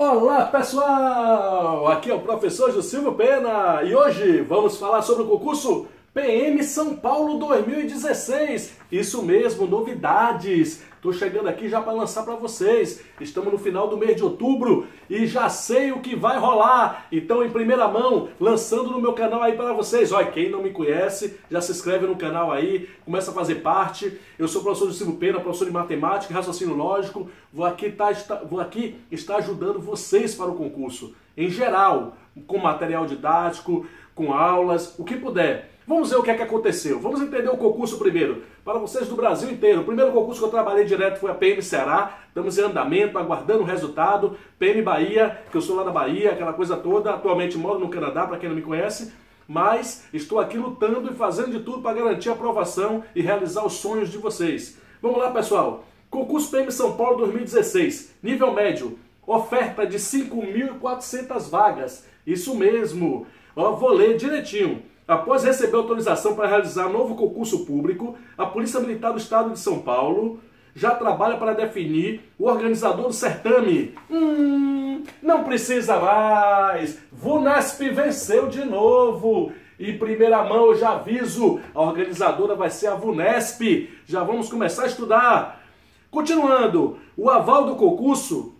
Olá pessoal, aqui é o professor Silvio Pena e hoje vamos falar sobre o concurso PM São Paulo 2016. Isso mesmo, novidades. Estou chegando aqui já para lançar para vocês. Estamos no final do mês de outubro e já sei o que vai rolar. Então, em primeira mão, lançando no meu canal aí para vocês. Olha, quem não me conhece, já se inscreve no canal aí, começa a fazer parte. Eu sou o professor Silvio Pena, professor de matemática e raciocínio lógico. Vou aqui, tá, vou aqui estar ajudando vocês para o concurso, em geral, com material didático, com aulas, o que puder. Vamos ver o que é que aconteceu. Vamos entender o concurso primeiro. Para vocês do Brasil inteiro. O primeiro concurso que eu trabalhei direto foi a PM Ceará. Estamos em andamento, aguardando o resultado. PM Bahia, que eu sou lá da Bahia, aquela coisa toda. Atualmente moro no Canadá, para quem não me conhece. Mas estou aqui lutando e fazendo de tudo para garantir a aprovação e realizar os sonhos de vocês. Vamos lá, pessoal. Concurso PM São Paulo 2016. Nível médio. Oferta de 5.400 vagas. Isso mesmo. Ó, vou ler direitinho. Após receber autorização para realizar novo concurso público, a Polícia Militar do Estado de São Paulo já trabalha para definir o organizador do certame. Hum, não precisa mais. Vunesp venceu de novo. Em primeira mão eu já aviso, a organizadora vai ser a Vunesp. Já vamos começar a estudar. Continuando, o aval do concurso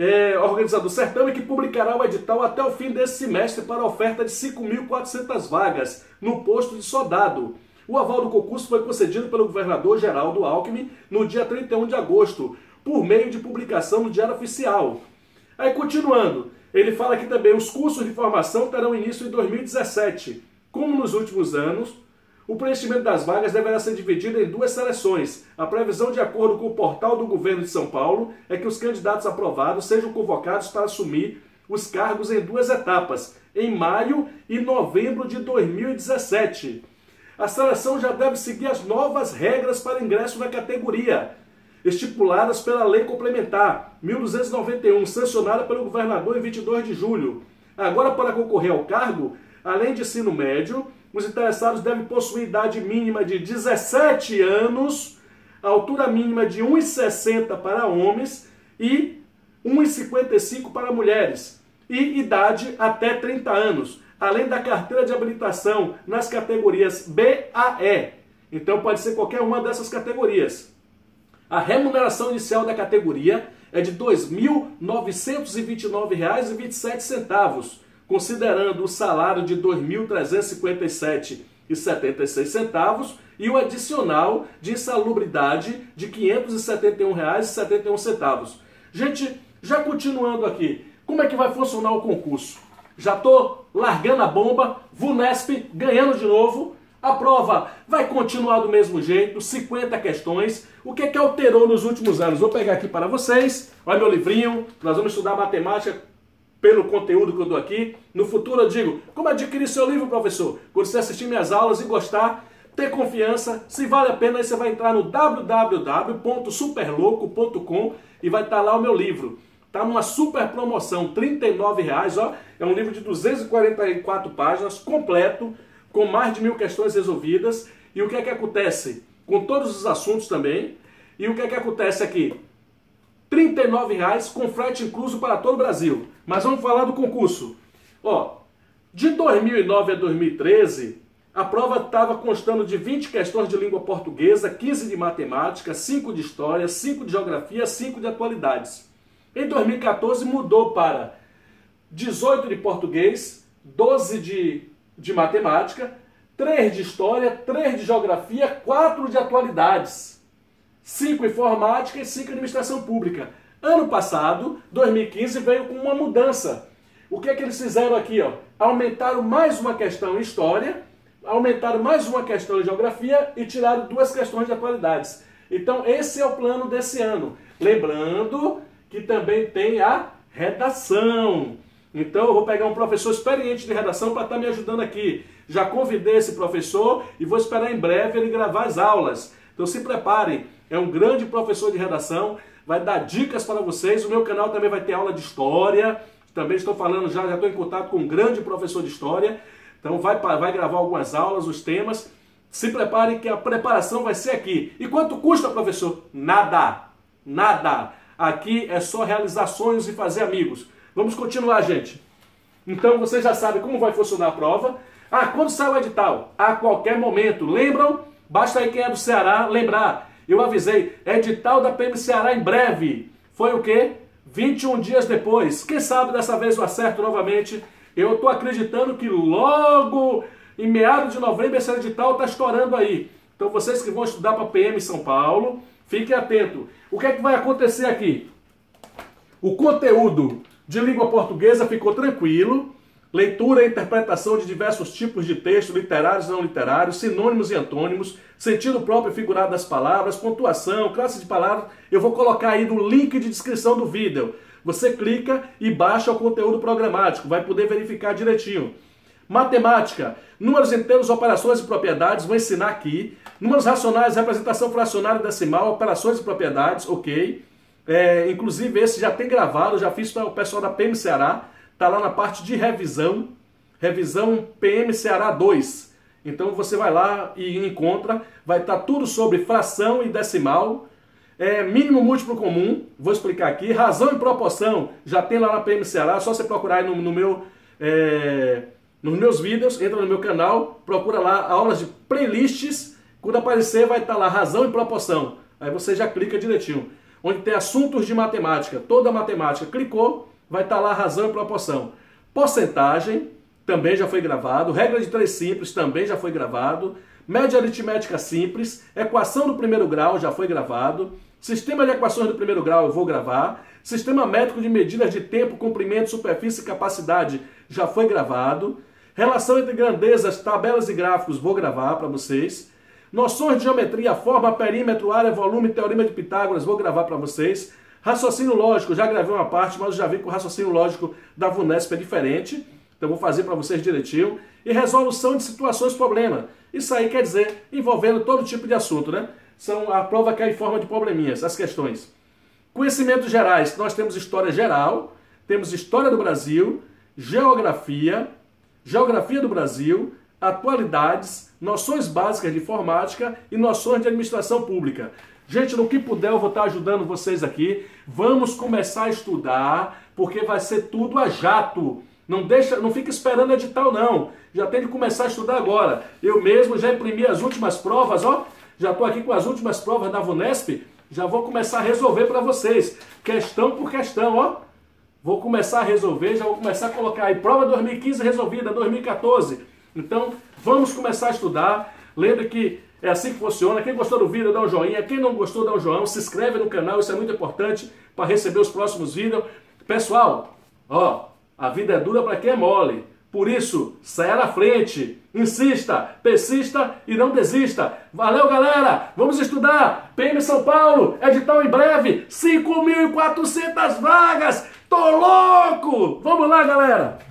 é, organizador do certame que publicará o edital até o fim desse semestre para oferta de 5.400 vagas no posto de soldado. O aval do concurso foi concedido pelo governador Geraldo Alckmin no dia 31 de agosto, por meio de publicação no Diário Oficial. Aí, continuando, ele fala que também os cursos de formação terão início em 2017. Como nos últimos anos, o preenchimento das vagas deverá ser dividido em duas seleções. A previsão, de acordo com o portal do governo de São Paulo, é que os candidatos aprovados sejam convocados para assumir os cargos em duas etapas, em maio e novembro de 2017. A seleção já deve seguir as novas regras para ingresso na categoria, estipuladas pela Lei Complementar 1291, sancionada pelo governador em 22 de julho. Agora, para concorrer ao cargo, além de ensino médio, os interessados devem possuir idade mínima de 17 anos, altura mínima de 1,60 para homens e 1,55 para mulheres, e idade até 30 anos, além da carteira de habilitação nas categorias B a E. Então pode ser qualquer uma dessas categorias. A remuneração inicial da categoria é de R$ 2.929,27 considerando o salário de R$ 2.357,76 e o adicional de insalubridade de R$ 571,71. Gente, já continuando aqui, como é que vai funcionar o concurso? Já estou largando a bomba, VUNESP ganhando de novo. A prova vai continuar do mesmo jeito, 50 questões. O que é que alterou nos últimos anos? Vou pegar aqui para vocês. Olha meu livrinho. Nós vamos estudar matemática pelo conteúdo que eu dou aqui. No futuro eu digo, como adquirir seu livro, professor? Quando você assistir minhas aulas e gostar, ter confiança, se vale a pena, aí você vai entrar no www.superlouco.com e vai estar lá o meu livro. Tá numa super promoção, R$ reais, ó. É um livro de 244 páginas, completo, com mais de mil questões resolvidas. E o que é que acontece? Com todos os assuntos também. E o que é que acontece aqui? R$ reais com frete incluso para todo o Brasil. Mas vamos falar do concurso. Ó, de 2009 a 2013, a prova estava constando de 20 questões de língua portuguesa, 15 de matemática, 5 de história, 5 de geografia, 5 de atualidades. Em 2014 mudou para 18 de português, 12 de, de matemática, 3 de história, 3 de geografia, 4 de atualidades. 5 informática e 5 administração pública. Ano passado, 2015, veio com uma mudança. O que é que eles fizeram aqui? Ó? Aumentaram mais uma questão em história, aumentaram mais uma questão em geografia e tiraram duas questões de atualidades. Então, esse é o plano desse ano. Lembrando que também tem a redação. Então, eu vou pegar um professor experiente de redação para estar tá me ajudando aqui. Já convidei esse professor e vou esperar em breve ele gravar as aulas. Então, se preparem é um grande professor de redação, vai dar dicas para vocês. O meu canal também vai ter aula de história. Também estou falando já, já estou em contato com um grande professor de história. Então vai, vai gravar algumas aulas, os temas. Se preparem que a preparação vai ser aqui. E quanto custa, professor? Nada. Nada. Aqui é só realizar sonhos e fazer amigos. Vamos continuar, gente. Então você já sabe como vai funcionar a prova. Ah, quando sai o edital? A qualquer momento. Lembram? Basta aí quem é do Ceará lembrar. Eu avisei, edital da PM Ceará em breve. Foi o quê? 21 dias depois. Quem sabe dessa vez eu acerto novamente. Eu estou acreditando que logo em meados de novembro esse edital está estourando aí. Então vocês que vão estudar para PM São Paulo, fiquem atentos. O que é que vai acontecer aqui? O conteúdo de língua portuguesa ficou tranquilo. Leitura e interpretação de diversos tipos de texto, literários e não literários, sinônimos e antônimos, sentido próprio e figurado das palavras, pontuação, classe de palavras. Eu vou colocar aí no link de descrição do vídeo. Você clica e baixa o conteúdo programático, vai poder verificar direitinho. Matemática, números inteiros, operações e propriedades, vou ensinar aqui. Números racionais, representação fracionária decimal, operações e propriedades, ok. É, inclusive esse já tem gravado, já fiz para o pessoal da PM Ceará, tá lá na parte de revisão, revisão PM Ceará 2. Então você vai lá e encontra, vai estar tá tudo sobre fração e decimal, é, mínimo múltiplo comum, vou explicar aqui, razão e proporção, já tem lá na PM Ceará, só você procurar aí no, no meu... É, nos meus vídeos, entra no meu canal, procura lá aulas de playlists. Quando aparecer, vai estar lá razão e proporção. Aí você já clica direitinho. Onde tem assuntos de matemática, toda a matemática. Clicou, vai estar lá razão e proporção. Porcentagem, também já foi gravado. Regra de três simples, também já foi gravado. Média aritmética simples. Equação do primeiro grau, já foi gravado. Sistema de equações do primeiro grau, eu vou gravar. Sistema métrico de medidas de tempo, comprimento, superfície e capacidade, já foi gravado. Relação entre grandezas, tabelas e gráficos, vou gravar para vocês. Noções de geometria, forma, perímetro, área, volume, teorema de Pitágoras, vou gravar para vocês. Raciocínio lógico, já gravei uma parte, mas já vi que o raciocínio lógico da VUNESP é diferente. Então vou fazer para vocês direitinho. E resolução de situações problema. Isso aí quer dizer envolvendo todo tipo de assunto, né? São a prova que é em forma de probleminhas, as questões. Conhecimentos gerais, nós temos história geral, temos história do Brasil, geografia, Geografia do Brasil, atualidades, noções básicas de informática e noções de administração pública. Gente, no que puder eu vou estar ajudando vocês aqui. Vamos começar a estudar, porque vai ser tudo a jato. Não deixa, não fica esperando edital não. Já tem que começar a estudar agora. Eu mesmo já imprimi as últimas provas, ó. Já estou aqui com as últimas provas da Vunesp. Já vou começar a resolver para vocês, questão por questão, ó. Vou começar a resolver, já vou começar a colocar aí prova 2015 resolvida, 2014. Então, vamos começar a estudar. Lembre que é assim que funciona. Quem gostou do vídeo, dá um joinha. Quem não gostou, dá um joinha. Se inscreve no canal, isso é muito importante para receber os próximos vídeos. Pessoal, ó, a vida é dura para quem é mole. Por isso, saia na frente, insista, persista e não desista. Valeu, galera! Vamos estudar! PM São Paulo, edital em breve, 5.400 vagas! Tô louco! Vamos lá, galera!